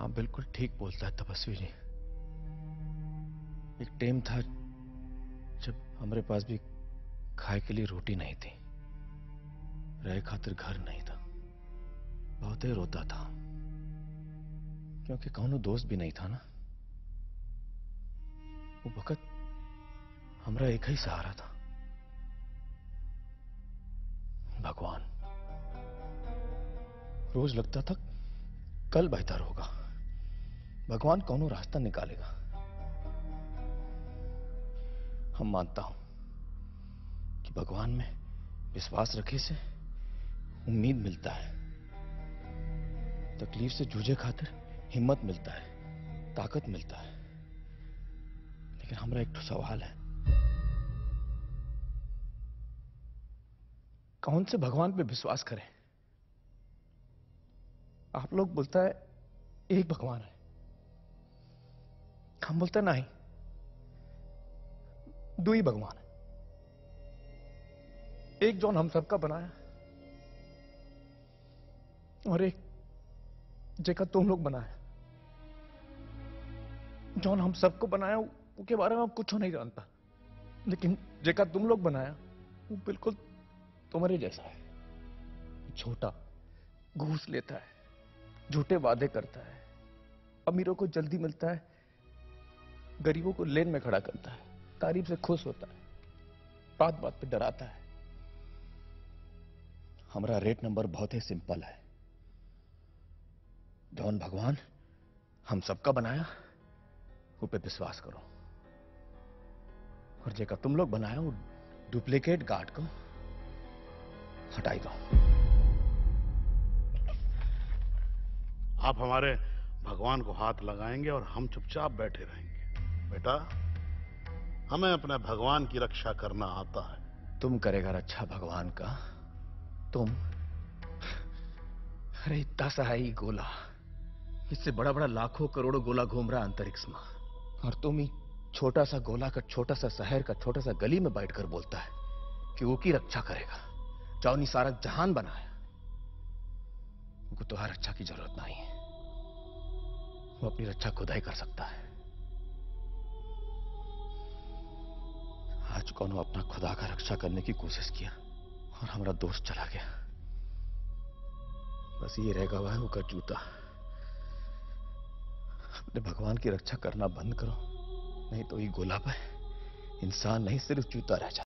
आप बिल्कुल ठीक बोलता है तपस्वी जी। एक टाइम था जब हमारे पास भी खाए के लिए रोटी नहीं थी। रहे खातिर घर नहीं था। बहुत ही रोता था। क्योंकि कौनो दोस्त भी नहीं था ना। वो वक्त हमारा एक ही सहारा था। भगवान। रोज लगता था कल बेहतर होगा। भगवान कौनो रास्ता निकालेगा। हम मानता हूँ कि भगवान में विश्वास रखे से उम्मीद मिलता है। तकलीफ़ से जूझे खातिर हिम्मत मिलता है, ताकत मिलता है। लेकिन हमारा एक सवाल है। कौन से भगवान पे विश्वास करें? आप लोग बोलता है, एक भगवान है। हम बोलते नहीं। दो ही भगवान है। एक जौन हम सबका बनाया और एक जेका तुम लोग बनाया जौन हम सबको बनाया उसके बारे में कुछ नहीं जानता। लेकिन जेका तुम लोग बनाया, वो बिल्कुल तुम्हारे जैसा है। छोटा, घूस लेता है, झूठे वादे करता है, अमीरों को जल्दी मिलता है गरीबों को लेन में खड़ा करता है, तारीफ़ से खुश होता है, बात बात पे डराता है। हमारा रेट नंबर बहुत ही सिंपल है। जौन भगवान, हम सबका बनाया वो पे विश्वास करो। और जेका तुम लोग बनाया, वो डुप्लीकेट गार्ड को हटाई दो आप हमारे भगवान को हाथ लगाएँगे और हम चुपचाप बैठे रहेंगे। बेटा, हमें अपने भगवान की रक्षा करना आता है। तुम करेगा रक्षा भगवान का? तुम? अरे इतना सा है ही गोला। इससे बड़ा बड़ा लाखों करोड़ों गोला घूम रहा है अंतरिक्ष में। और तुम ही छोटा सा गोला का छोटा सा शहर का छोटा सा गली में बैठकर बोलता है कि वो की रक्षा करेगा। जौनी सारा जहान बनाया। उनको तुम्हारी रक्षा की ज़रूरत नहीं है। वो अपनी रक्षा खुद ही कर सकता है। कौन अपना खुदा का रक्षा करने की कोशिश किया और हमारा दोस्त चला गया। बस ये रह गवा है का जूता। अपने भगवान की रक्षा करना बंद करो, नहीं तो ये गोला पे इंसान नहीं, सिर्फ़ जूता रह जाता।